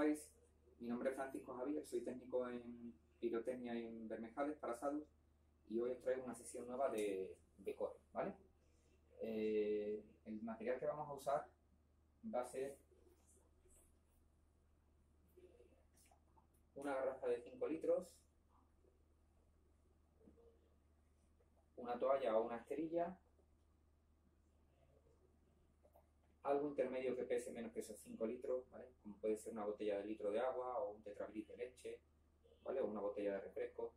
estáis? Mi nombre es Francisco Javier, soy técnico en pirotecnia en Bermejales para asados y hoy os traigo una sesión nueva de, de core, ¿vale? Eh, el material que vamos a usar va a ser una garrafa de 5 litros, una toalla o una esterilla, algo intermedio que pese menos que esos 5 litros, ¿vale? Como puede ser una botella de litro de agua o un tetrabris de leche, ¿vale? O una botella de refresco.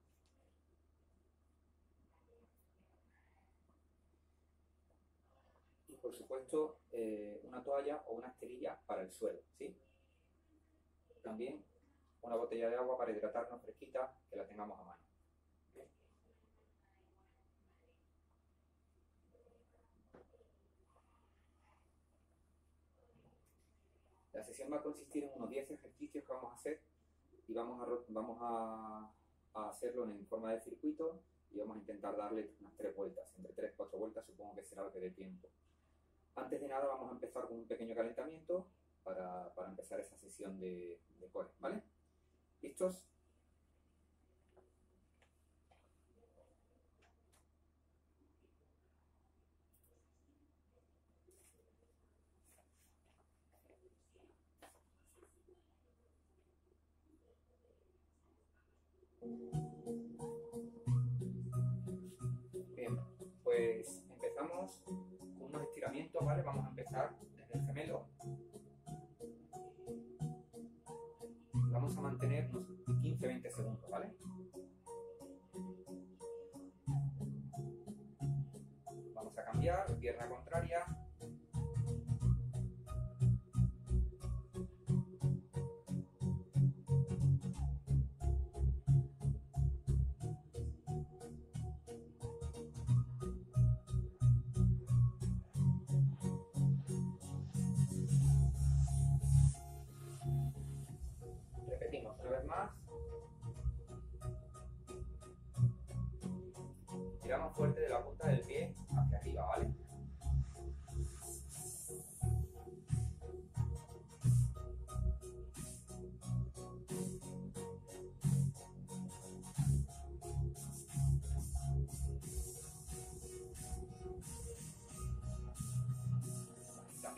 Y por supuesto, eh, una toalla o una esterilla para el suelo, ¿sí? También una botella de agua para hidratarnos fresquita, que la tengamos a mano. La sesión va a consistir en unos 10 ejercicios que vamos a hacer y vamos a, vamos a, hacerlo en forma de circuito y vamos a intentar darle unas 3 vueltas, entre 3 y 4 vueltas supongo que será lo que dé tiempo. Antes de nada vamos a empezar con un pequeño calentamiento para, empezar esa sesión de, de core, ¿vale? ¿Listos?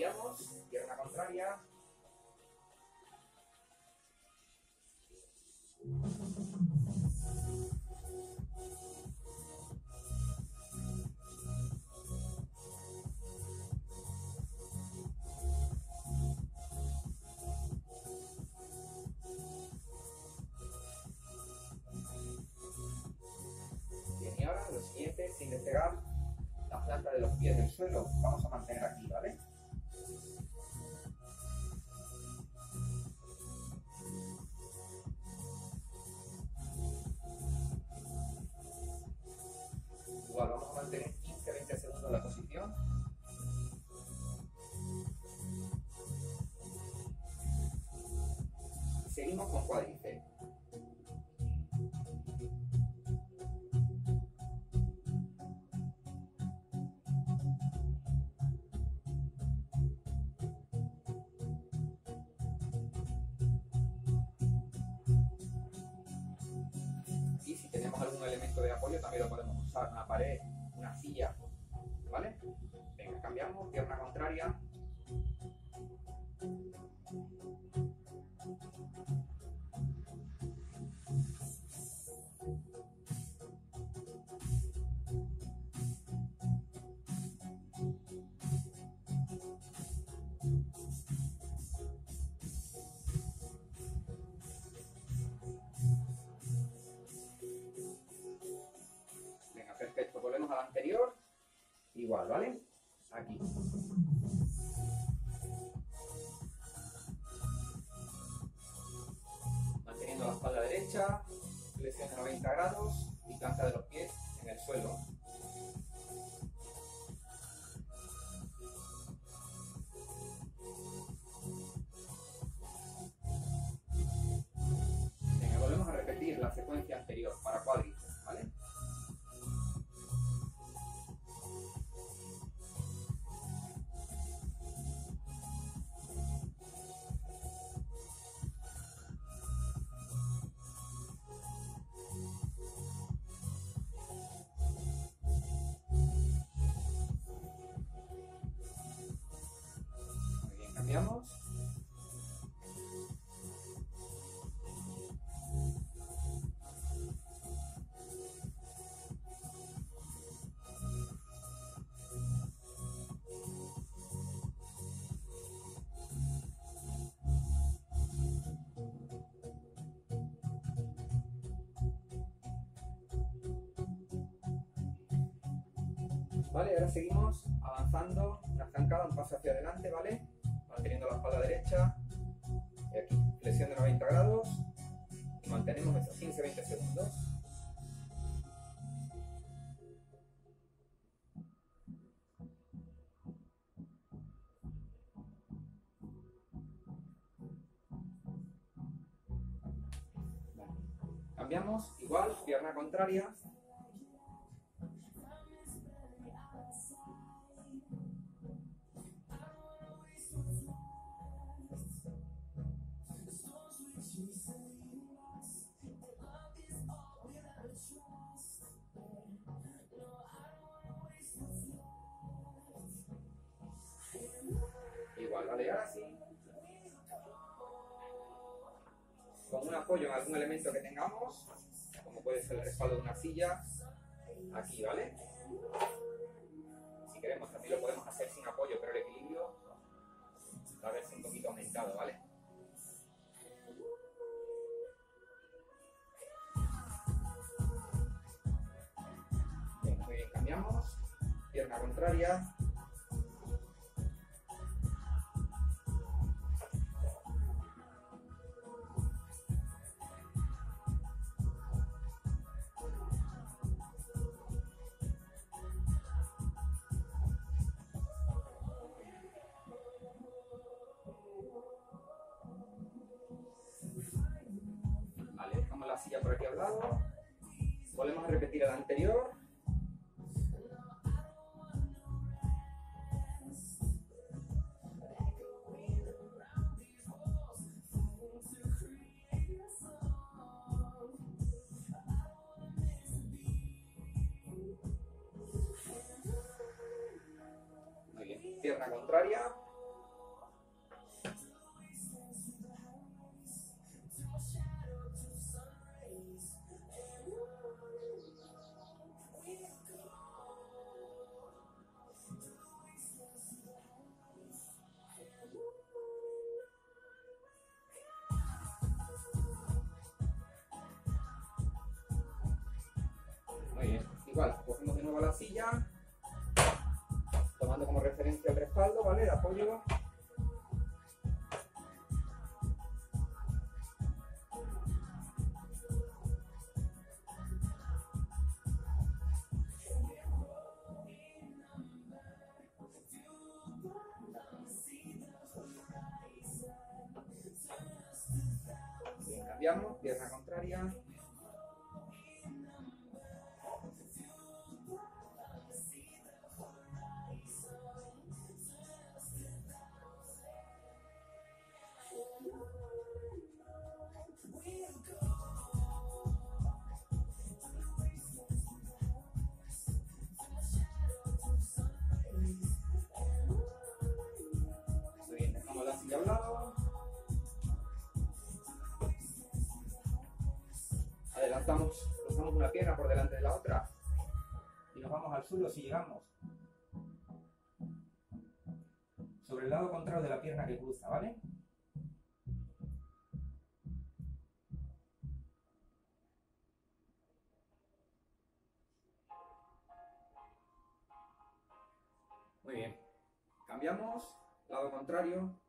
Cambiamos, pierna contraria, Bien, y ahora lo siguiente, sin despegar la planta de los pies del suelo, não com 40. Volvemos al anterior. Igual, ¿vale? Aquí. Manteniendo la espalda derecha, flexión de 90 grados y planta de los pies en el suelo. Venga, volvemos a repetir la secuencia anterior Vale, ahora seguimos avanzando una zancada, un paso hacia adelante, ¿vale? Manteniendo la espalda derecha. Y aquí, flexión de 90 grados. Y mantenemos esos 15-20 segundos. Cambiamos, igual, pierna contraria, Con un apoyo en algún elemento que tengamos, como puede ser el respaldo de una silla, aquí, ¿vale? Si queremos también lo podemos hacer sin apoyo, pero el equilibrio va a verse un poquito aumentado, ¿vale? Muy bien, cambiamos. Pierna contraria. Por aquí al lado. Volvemos a repetir el anterior. Muy bien, pierna contraria. Tomando como referencia el respaldo, ¿vale? El apoyo. Cambiamos, pierna contraria. Cruzamos una pierna por delante de la otra. Y nos vamos al suelo si llegamos. Sobre el lado contrario de la pierna que cruza, ¿vale? Muy bien. Cambiamos, lado contrario.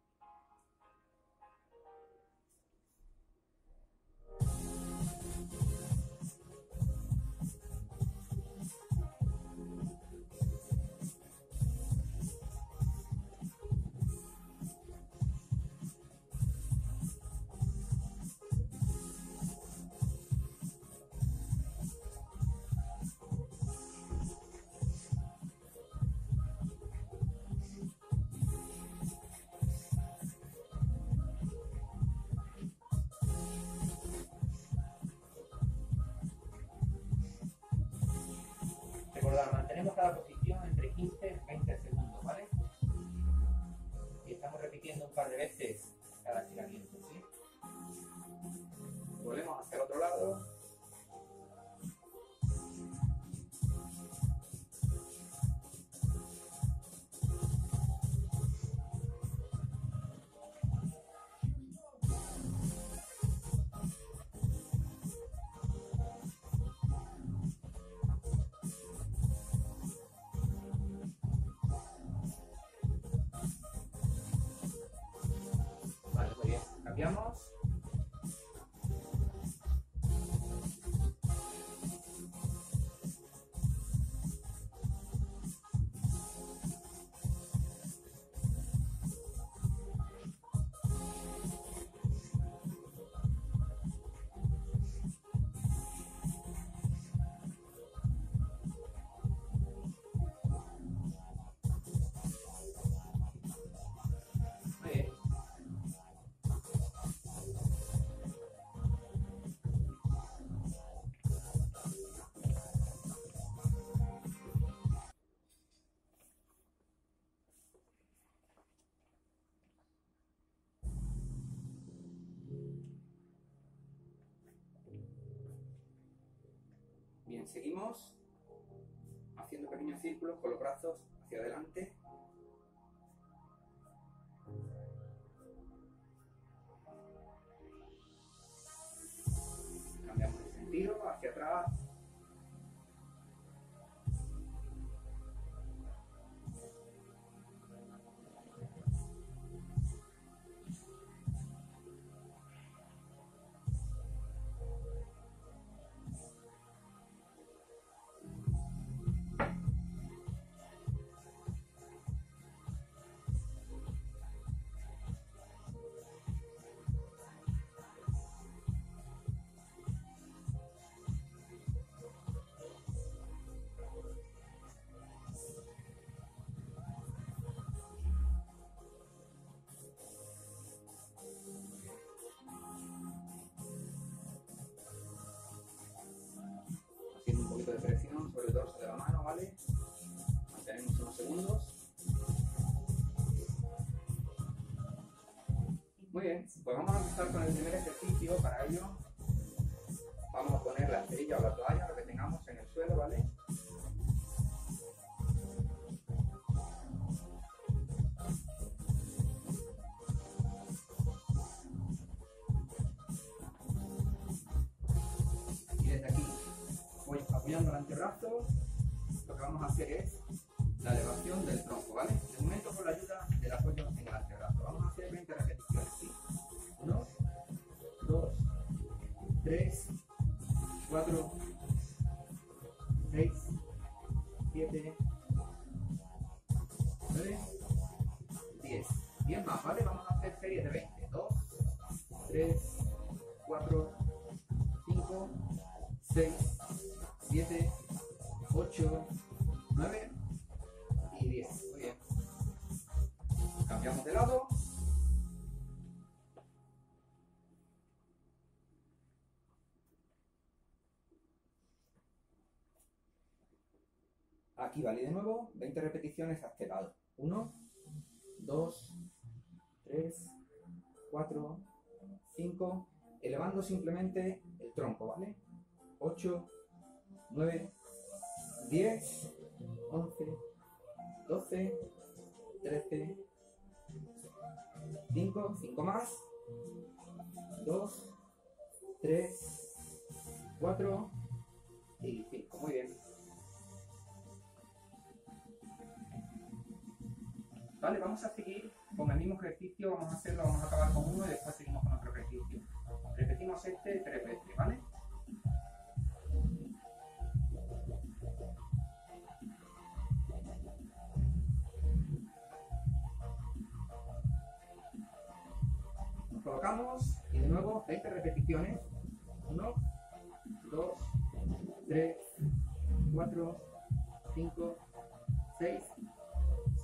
Seguimos haciendo pequeños círculos con los brazos hacia adelante. Pues vamos a empezar con el primer ejercicio. Para ello, 6, 7, Aquí vale de nuevo, 20 repeticiones a lado. 1, 2, 3, 4, 5, elevando simplemente el tronco, ¿vale? 8, 9, 10, 11, 12, 13, 5, 5 más, 2, 3, 4 y 5. Muy bien. Vale, vamos a seguir con el mismo ejercicio, vamos a hacerlo, vamos a acabar con uno y después seguimos con otro ejercicio. Repetimos este tres veces, ¿vale? Colocamos y de nuevo 20 repeticiones. 1, 2, 3, 4, 5, 6,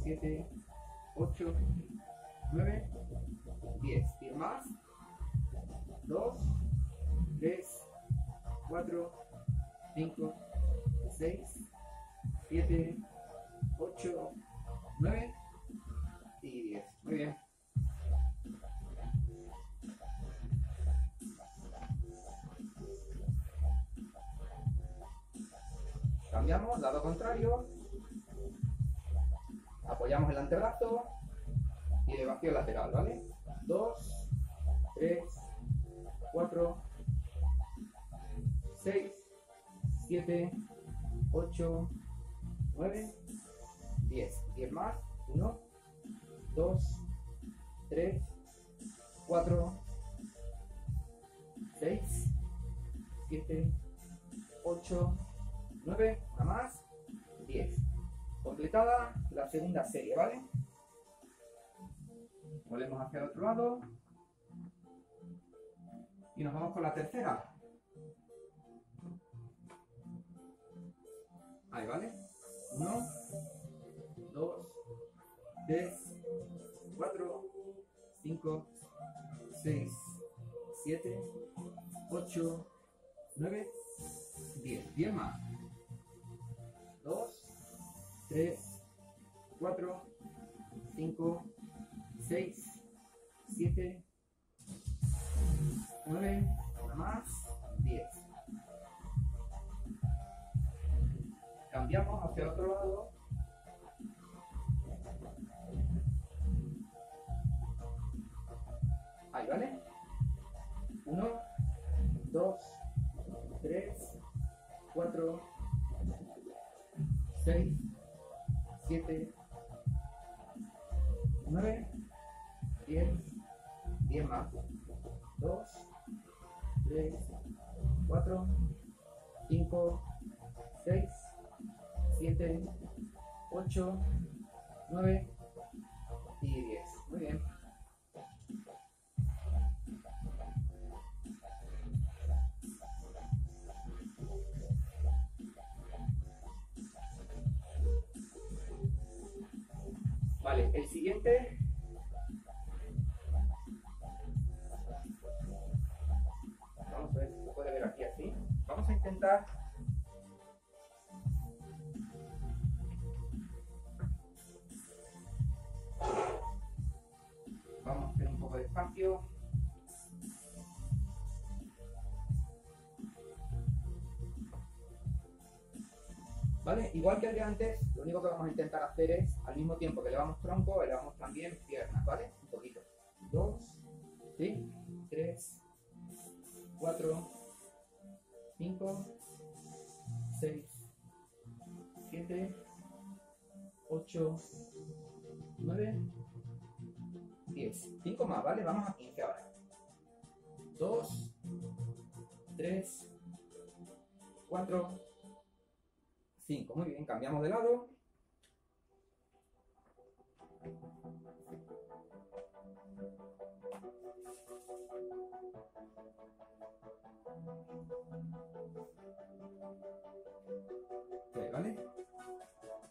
7, 8, 9, 10. Y más. 2, 3, 4, 5, 6, 7, serie, ¿vale? Volvemos hacia el otro lado. Y nos vamos con la tercera. Ahí, ¿vale? 1, 2, 3, 4, 5, 6, 7, 8, 9, 10. 10 más. 2, 3, 4, 5, 6, 7, 9, una más, 10. Cambiamos hacia otro lado. Ahí, ¿vale? 1, 2, 3, 4, 6, 7, 9, 10, 10 más, 2, 3, 4, 5, 6, 7, 8, 9 ¿Vale? Igual que el de antes, lo único que vamos a intentar hacer es, al mismo tiempo que elevamos tronco, elevamos también piernas, ¿vale? Un poquito. Dos, ¿sí? Tres, cuatro, cinco, seis, siete, ocho, nueve, diez. Cinco más, ¿vale? Vamos a 15 ahora. Dos, tres, cuatro, 5. Muy bien, cambiamos de lado. ¿Vale?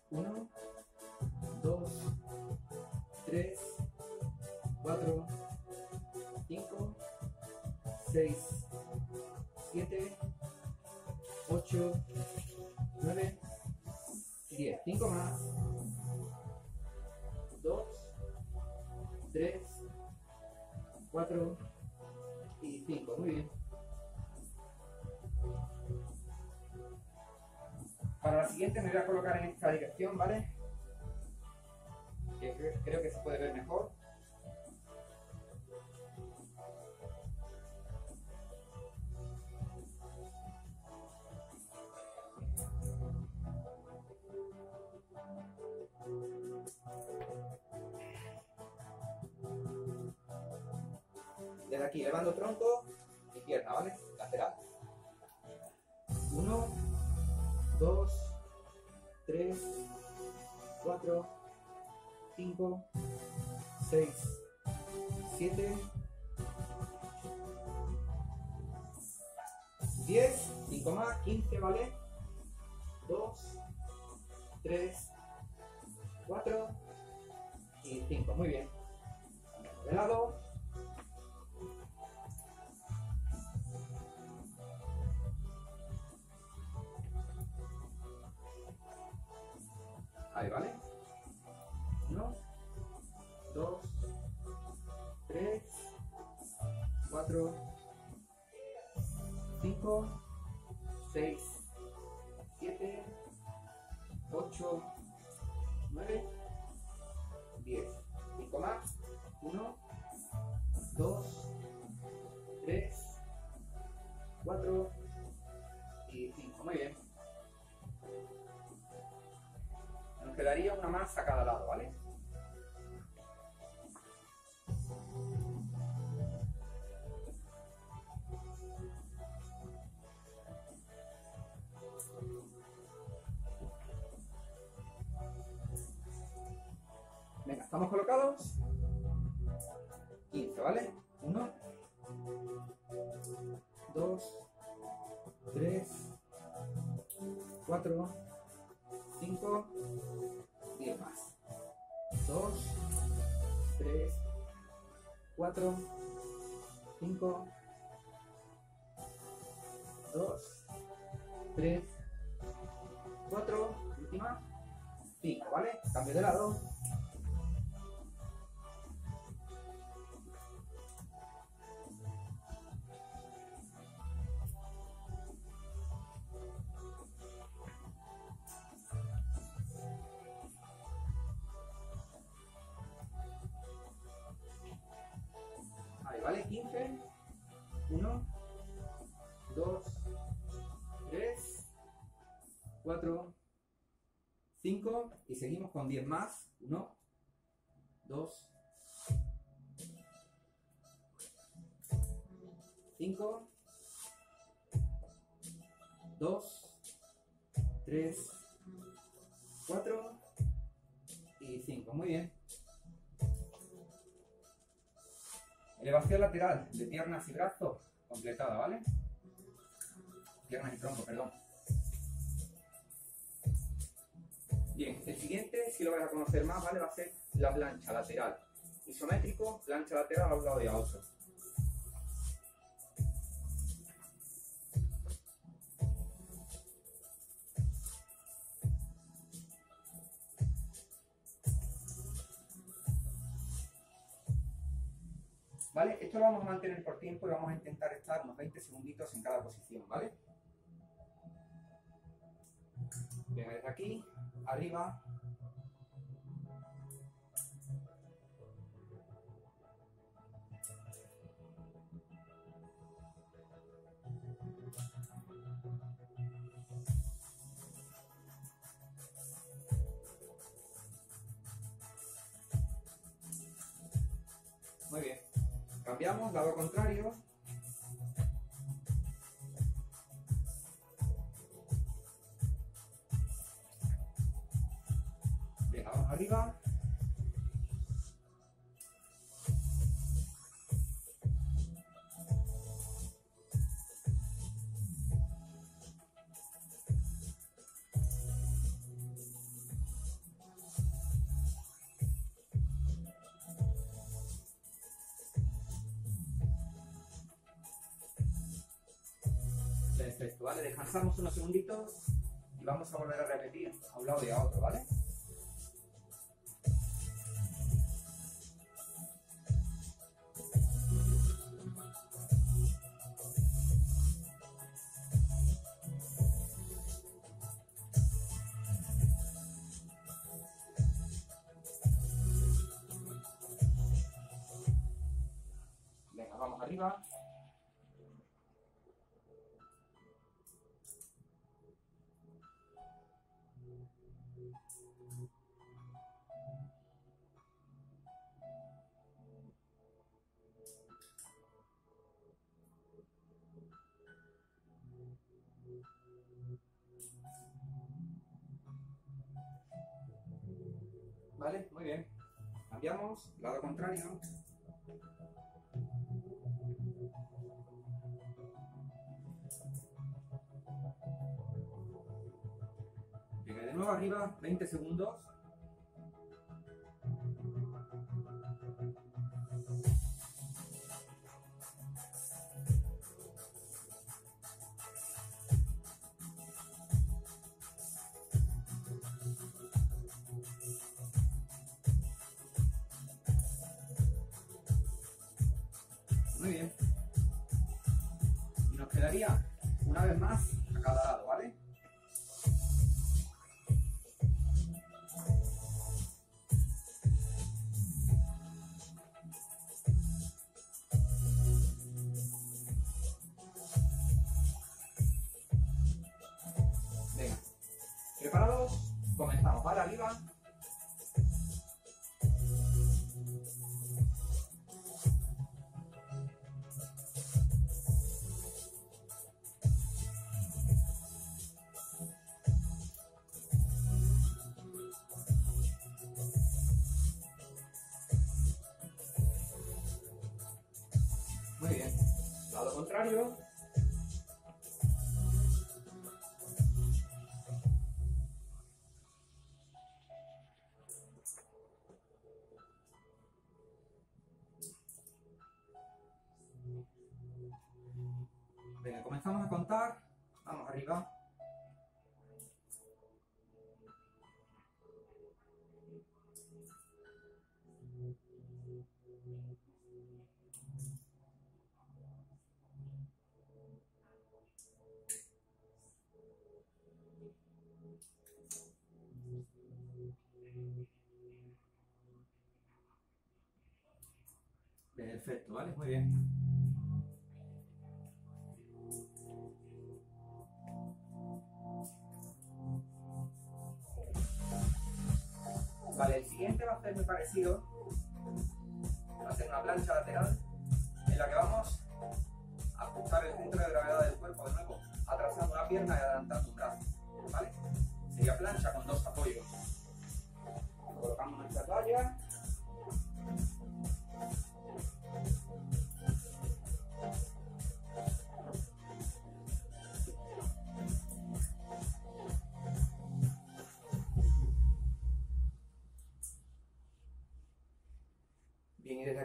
1, 2, 3, 4, 5, 6, 7, 8, 9, 10. 5 aquí, elevando tronco 4, 5, 6, 7, 8, 9, 10. 5 más. 1, 2, 3, 4 y 5. Muy bien. Nos quedaría una más a cada lado, ¿Vamos colocados? 15, ¿vale? 1, 2, 3, 4, 5, 10 más. 2, 3, 4, 5, 2, 3, 4, última, 5, ¿vale? Cambio de lado. 5 y seguimos con 10 más. 1, 2, 5, 2, 3, 4 y 5. Muy bien. Elevación lateral de piernas y brazos completada, ¿vale? Piernas y tronco, perdón. Bien, el siguiente, si lo vais a conocer más, ¿vale? Va a ser la plancha lateral. Isométrico, plancha lateral a un lado y a otro. ¿Vale? Esto lo vamos a mantener por tiempo y vamos a intentar estar unos 20 segunditos en cada posición, ¿vale? Bien, desde aquí, arriba. Muy bien. Cambiamos, lado contrario. Perfecto, ¿vale? Descansamos unos segunditos y vamos a volver a repetir a un lado y a otro, ¿vale? Cambiamos, lado contrario. Venga, de nuevo arriba, 20 segundos. Una vez más comenzamos a contar. Vamos arriba. Perfecto, ¿vale? Muy bien. El siguiente va a ser muy parecido. Va a ser una plancha lateral en la que vamos a ajustar el centro de gravedad del cuerpo de nuevo, atrasando una pierna y adelantando un brazo. ¿Vale? Sería plancha con dos apoyos.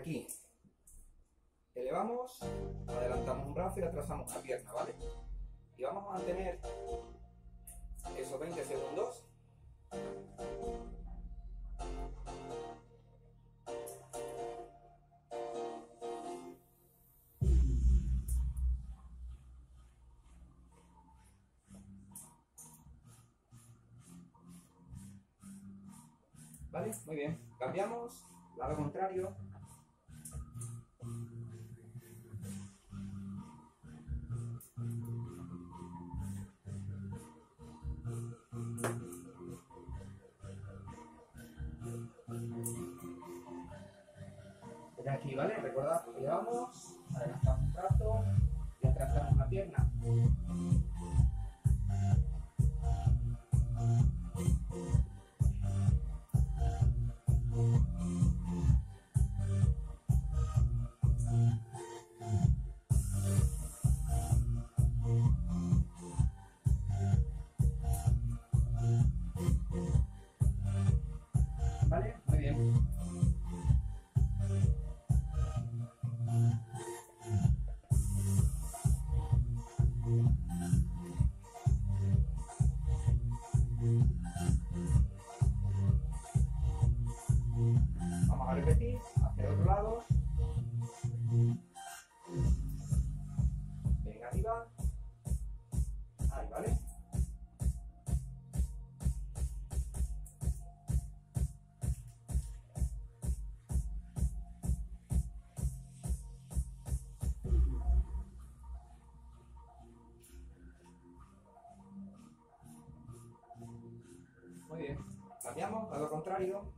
Aquí elevamos, adelantamos un brazo y atrasamos una pierna, ¿vale? Y vamos a mantener esos 20 segundos. ¿Vale? Muy bien. Cambiamos, lado contrario. Vamos a repetir hacia el otro lado. Venga arriba. Ahí, ¿vale? Muy bien. Cambiamos contrario.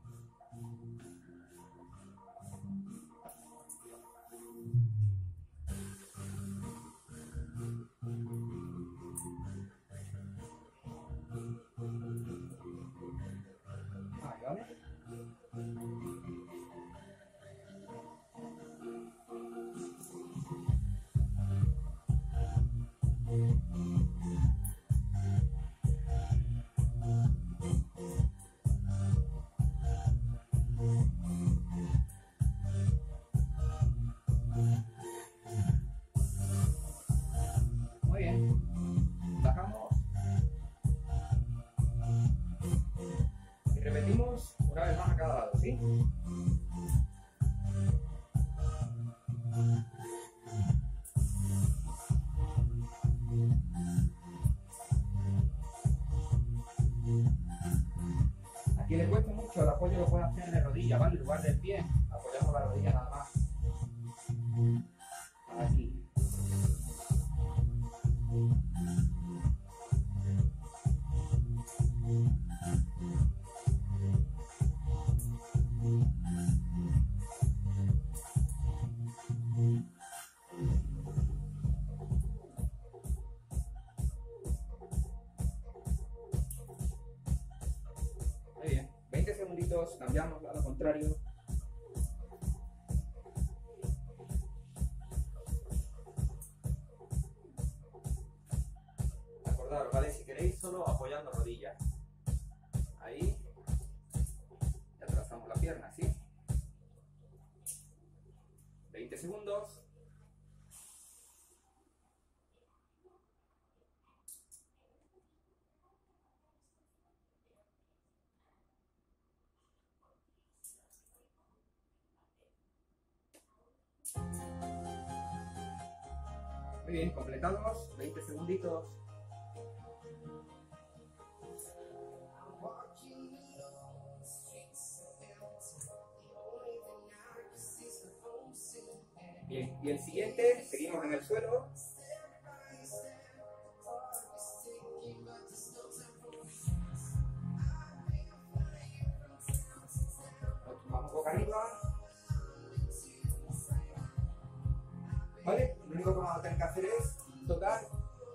Aquí le cuesta mucho, el apoyo lo puede hacer de rodilla, ¿vale? En lugar del contrario. Muy bien, completados, 20 segunditos. Bien, y el siguiente, seguimos en el suelo.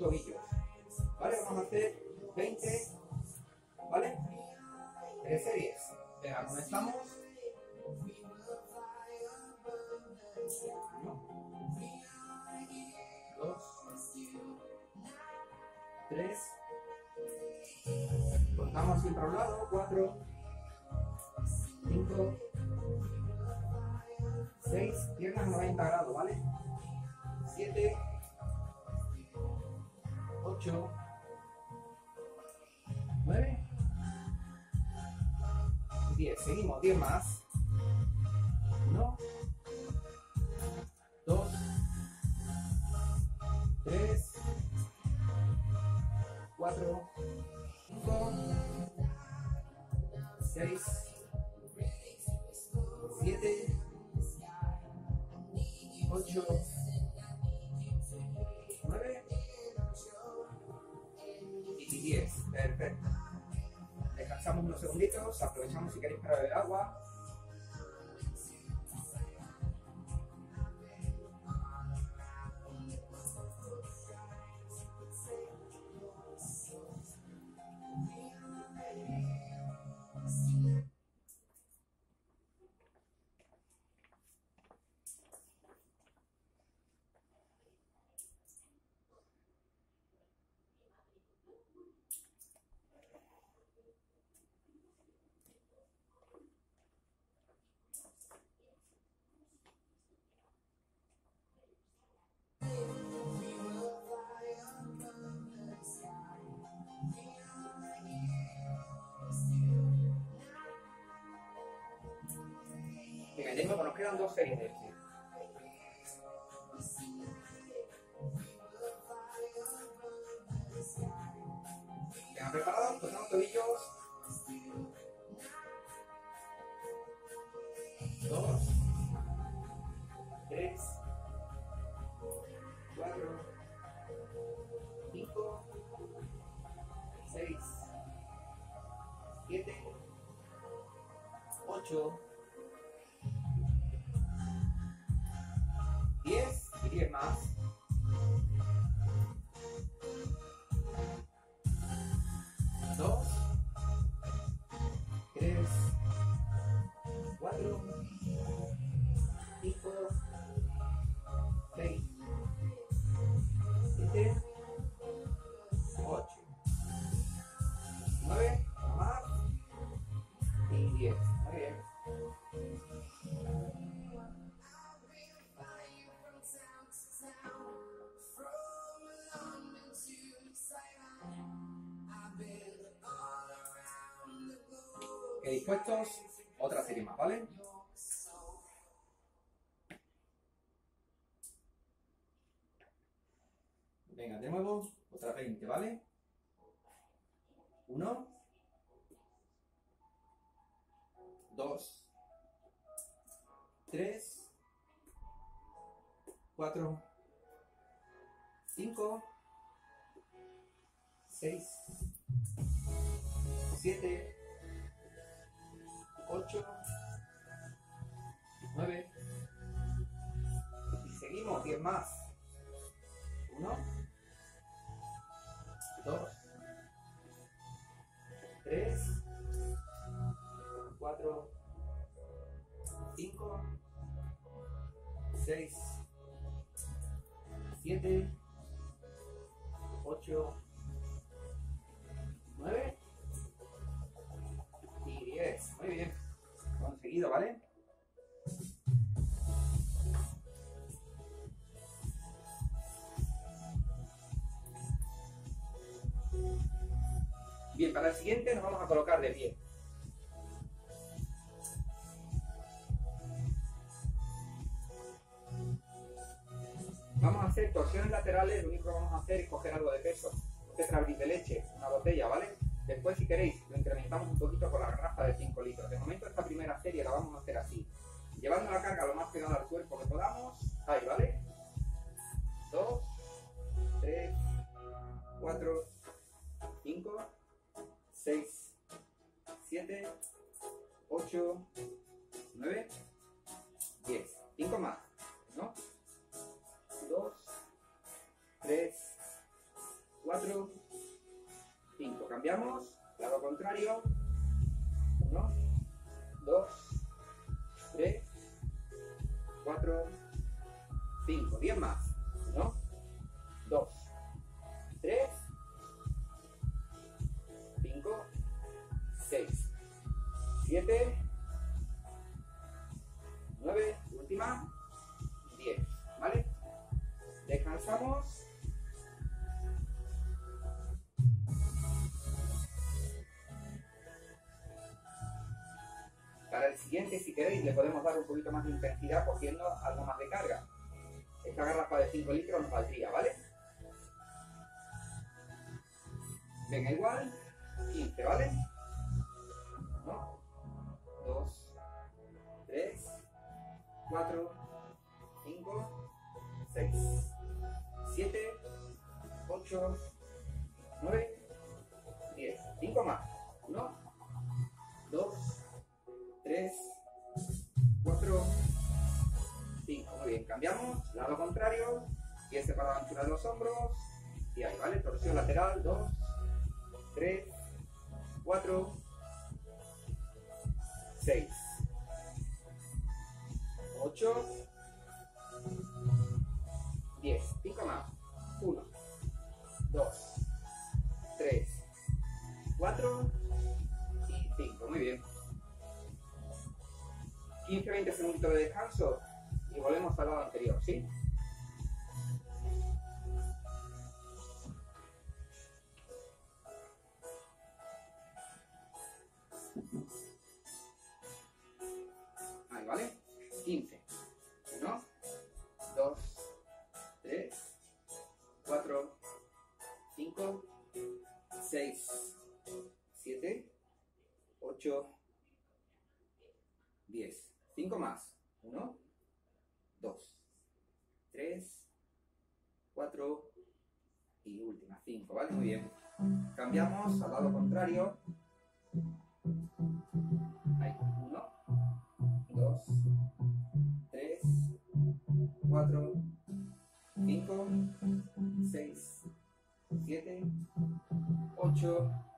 Tobillos. ¿Vale? Vamos a hacer 20, ¿vale? Tres series. Venga, comenzamos. Uno, dos, tres. Contamos siempre a un lado. Cuatro, cinco, seis. Piernas 90 grados, ¿vale? 7, 8, 9, 10. Seguimos, 10 más. 1, 2, 3, 4, 5, 6, Descansamos unos segunditos, aprovechamos si queréis para beber agua. Quedan dos series este. Venga, preparados, tocamos tobillos. Dos, tres, cuatro, cinco, seis, siete, ocho, otra serie más, ¿vale? Venga, de nuevo, otra 20, ¿vale? Uno, dos, tres, cuatro, cinco, seis, siete, 8, 9 y seguimos 10 más. 1 2 3 4 5 6 7 8 Bien, para el siguiente nos vamos a colocar de pie. Vamos a hacer torsiones laterales, lo único que vamos a hacer es coger algo de peso. Un tetrabric de leche, una botella, ¿vale? Después, si queréis, lo incrementamos un poquito con la garrafa de 5 litros. De momento, esta primera serie la vamos a hacer así. Llevando la carga lo más pegada al cuerpo que podamos. Ahí, ¿vale? 2, 3, 4, 5, 6, 7, 8, 9, 10. 5 más, ¿no? 2, 3, 4, 5. Cambiamos, lado contrario. 1, 2, 3, 4, 5. 10 más. 1, 2, 3, 7, 9, última, 10. ¿Vale? Descansamos. Para el siguiente, si queréis, le podemos dar un poquito más de intensidad cogiendo algo más de carga. Esta garrafa de 5 litros nos valdría, ¿vale? Venga, igual, 15, ¿vale? 4, 5, 6, 7, 8, 9, 10. 5 más. 1, 2, 3, 4, 5. Muy bien, cambiamos. Lado contrario. Pie separado anchura de los hombros. Y ahí, ¿vale? Torsión lateral. 2, 3, 4, 6, 8, 10. 5 más. 1, 2, 3, 4 y 5. Muy bien. 15-20 segundos de descanso y volvemos al lado anterior, ¿sí? Ahí, ¿vale? 15. 5, 6, 7, 8, 10. 5 más. 1, 2, 3, 4 y última. 5, ¿vale? Muy bien. Cambiamos al lado contrario. Ahí. 1, 2, 3, 4, 5, 6, 7, 8,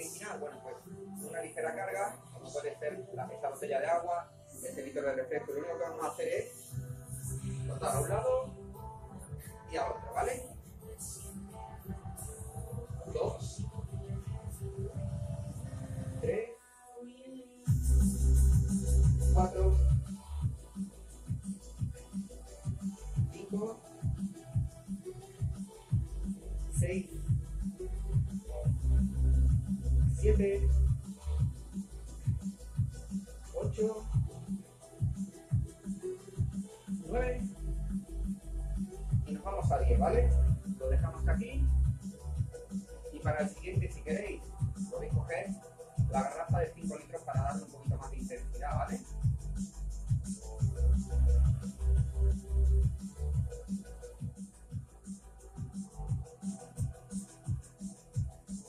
medicinal, bueno, pues una ligera carga, como puede ser la, esta botella de agua, este litro de refresco, lo único que vamos a hacer es cortar a un lado 8, 9 y nos vamos a 10, ¿vale? Lo dejamos aquí y para el siguiente, si queréis, podéis coger la garrafa de 5 litros para darle un poquito más de intensidad, ¿vale?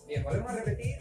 Bien, volvemos a repetir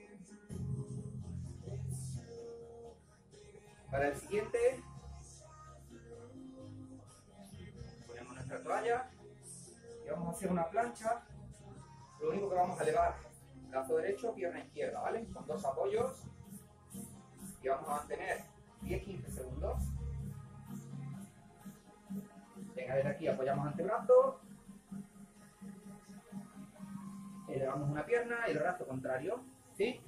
Para el siguiente, ponemos nuestra toalla y vamos a hacer una plancha. Lo único que vamos a elevar, brazo derecho, pierna izquierda, ¿vale? Con dos apoyos y vamos a mantener 10-15 segundos. Venga, desde aquí apoyamos antebrazo, elevamos una pierna y el brazo contrario, ¿sí?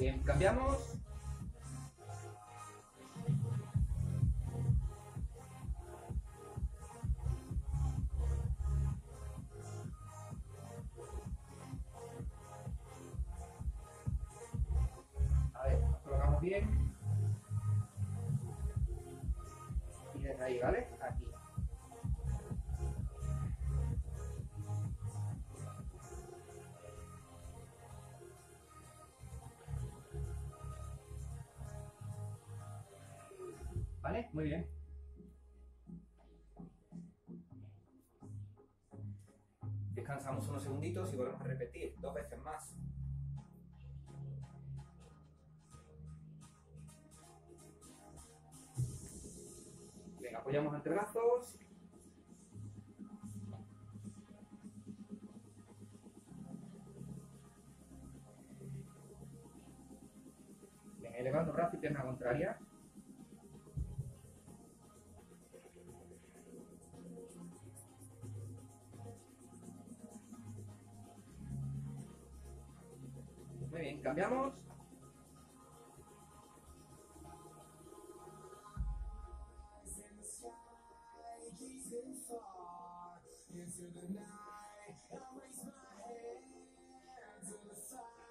Bien, cambiamos. A ver, nos colocamos bien. Y desde ahí, ¿vale? Muy bien. Descansamos unos segunditos y volvemos a repetir dos veces más. Venga, apoyamos antebrazos. Venga, elevando brazo y pierna contraria. Cambiamos.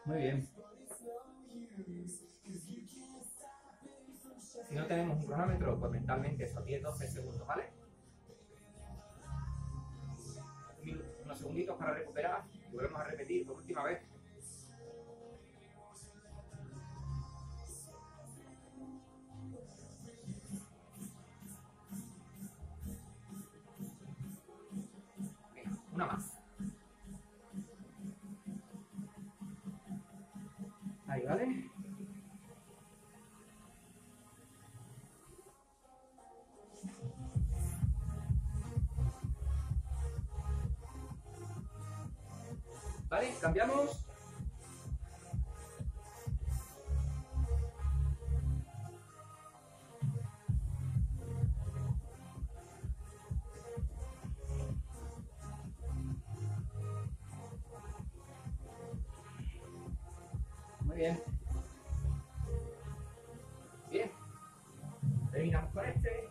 Muy bien. Si no tenemos un cronómetro, pues mentalmente son 10-12 segundos, ¿vale? Unos segunditos para recuperar y volvemos a repetir por última vez. Una más. Ahí, ¿vale? ¿Vale? Cambiamos. Bien. Bien. Terminamos con este.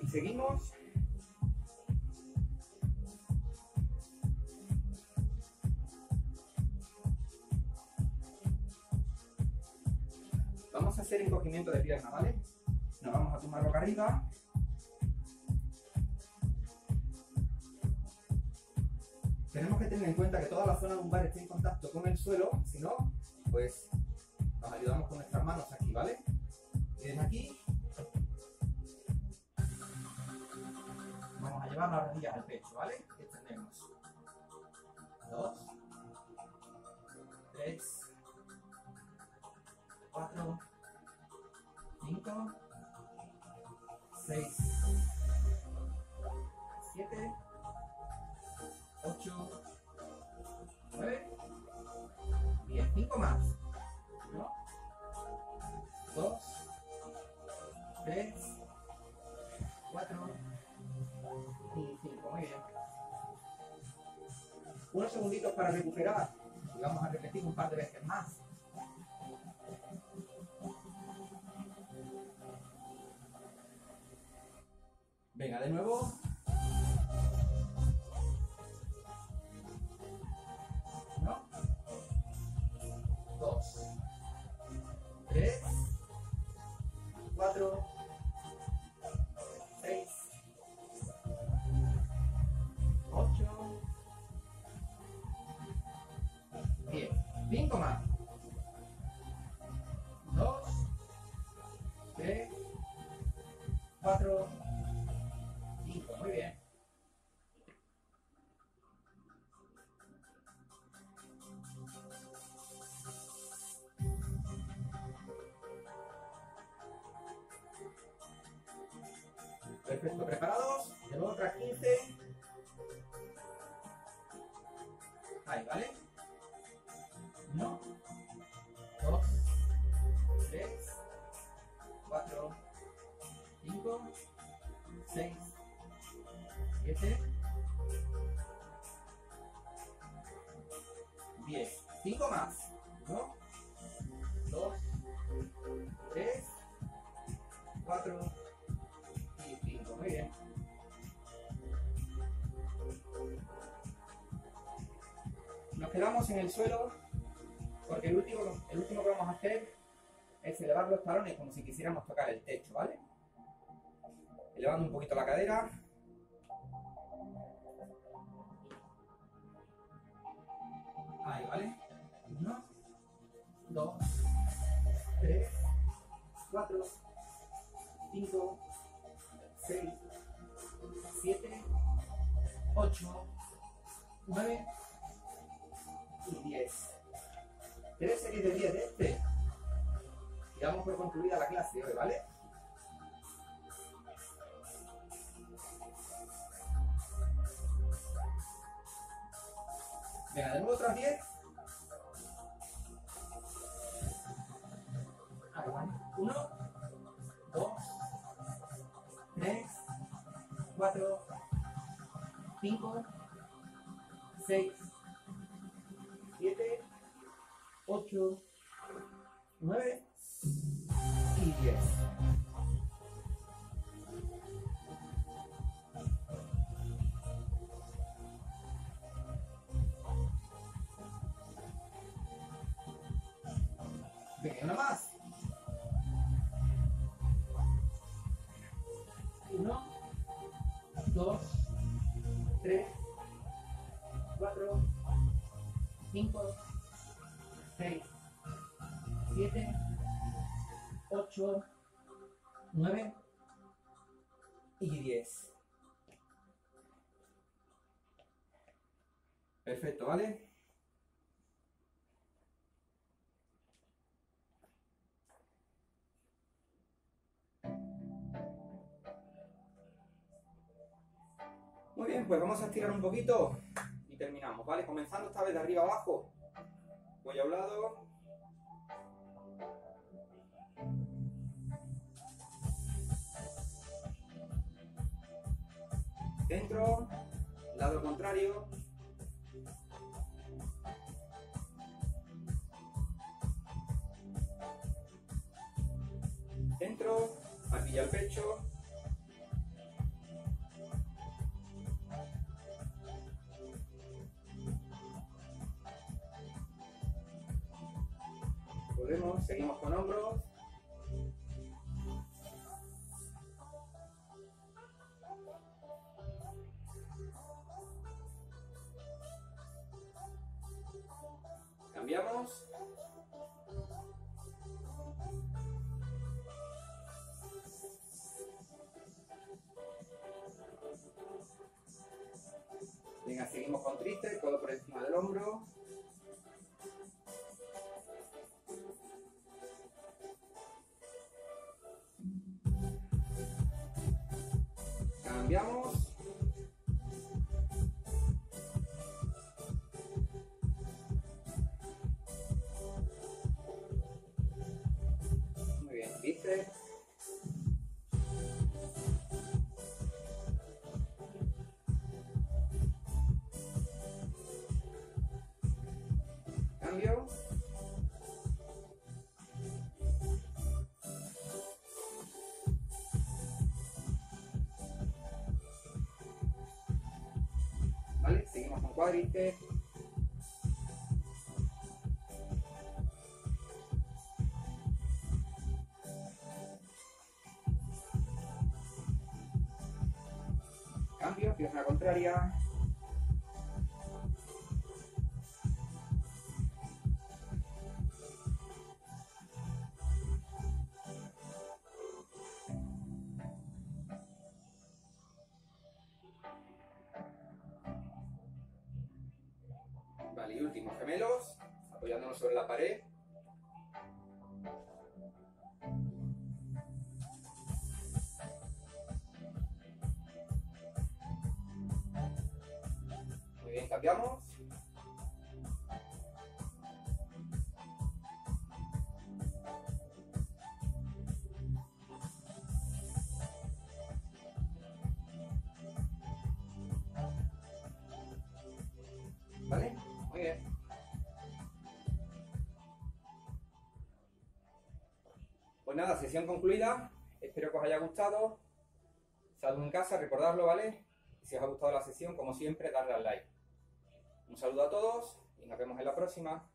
Y seguimos. Hacer encogimiento de pierna, ¿vale? Nos vamos a tumbar boca arriba. Tenemos que tener en cuenta que toda la zona lumbar esté en contacto con el suelo, si no, pues nos ayudamos con nuestras manos aquí, ¿vale? Aquí vamos a llevar las rodillas al pecho, Venga, de nuevo. Uno. Dos. Tres. Cuatro. Seis. Ocho. Diez. Cinco más. Dos. Tres. Cuatro. En el suelo porque el último, el último que vamos a hacer es elevar los talones como si quisiéramos tocar el techo, ¿vale? Elevando un poquito la cadera. Ahí, ¿vale? Uno, dos, tres, cuatro, cinco, seis, siete, ocho, nueve y 10. Tres series de 10 este. Y damos por concluida la clase hoy, ¿vale? Venga, de nuevo otras 10. Ahí van. 1, 2, 3, 4, 8, 9 y 10. Venga, más. Uno, dos, tres, cuatro, cinco. 7, 8, 9 y 10. Perfecto, ¿vale? Muy bien, pues vamos a estirar un poquito y terminamos, ¿vale? Comenzando esta vez de arriba abajo, voy a un lado, Centro, lado contrario. Centro, aquí al pecho. Volvemos, seguimos con hombros. Encima del hombro. Cambio, pierna contraria. Pues nada, sesión concluida. Espero que os haya gustado. Salud en casa, recordadlo, ¿vale? Si os ha gustado la sesión, como siempre, darle al like. Un saludo a todos y nos vemos en la próxima.